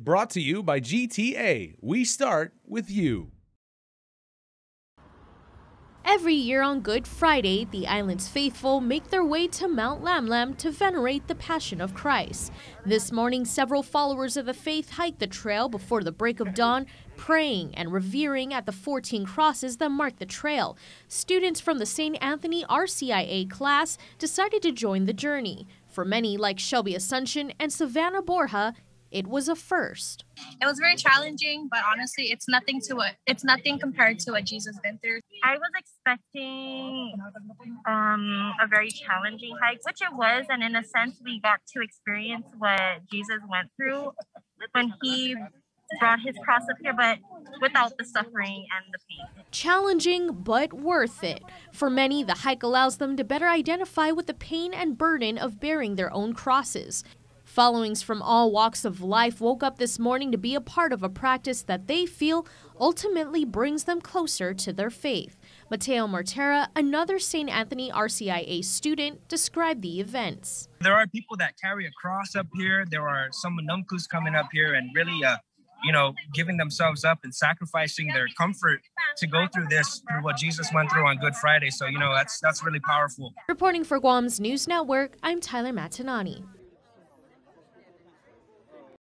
Brought to you by GTA. We start with you. Every year on Good Friday, the island's faithful make their way to Mount Lamlam to venerate the Passion of Christ. This morning, several followers of the faith hiked the trail before the break of dawn, praying and revering at the 14 crosses that mark the trail. Students from the St. Anthony RCIA class decided to join the journey. For many, like Shelby Assumption and Savannah Borja, it was a first. It was very challenging, but honestly, it's nothing to what it's nothing compared to what Jesus been through. I was expecting um, a very challenging hike, which it was, and in a sense, we got to experience what Jesus went through when he brought his cross up here, but without the suffering and the pain. Challenging, but worth it. For many, the hike allows them to better identify with the pain and burden of bearing their own crosses. Followings from all walks of life woke up this morning to be a part of a practice that they feel ultimately brings them closer to their faith. Mateo Martera, another St. Anthony RCIA student, described the events. There are people that carry a cross up here. There are some nunkus coming up here and really, uh, you know, giving themselves up and sacrificing their comfort to go through this, through what Jesus went through on Good Friday. So, you know, that's that's really powerful. Reporting for Guam's News Network, I'm Tyler Matanani.